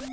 Bye.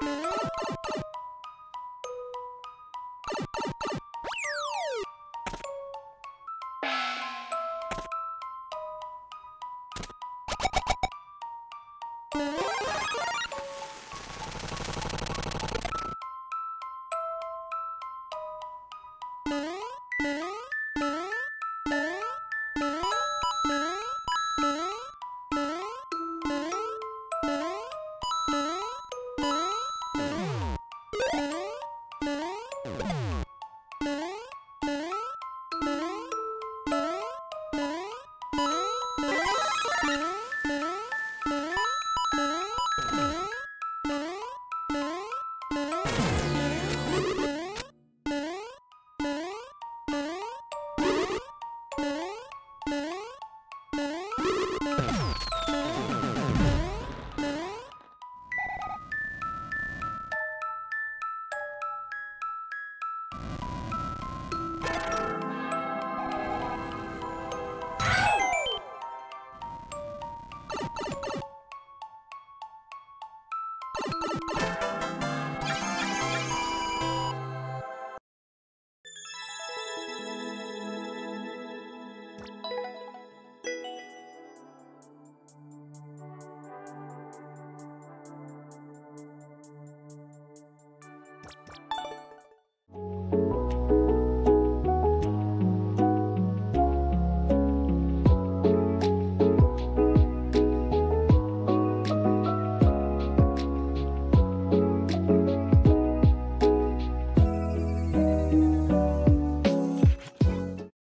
Thank you. you. you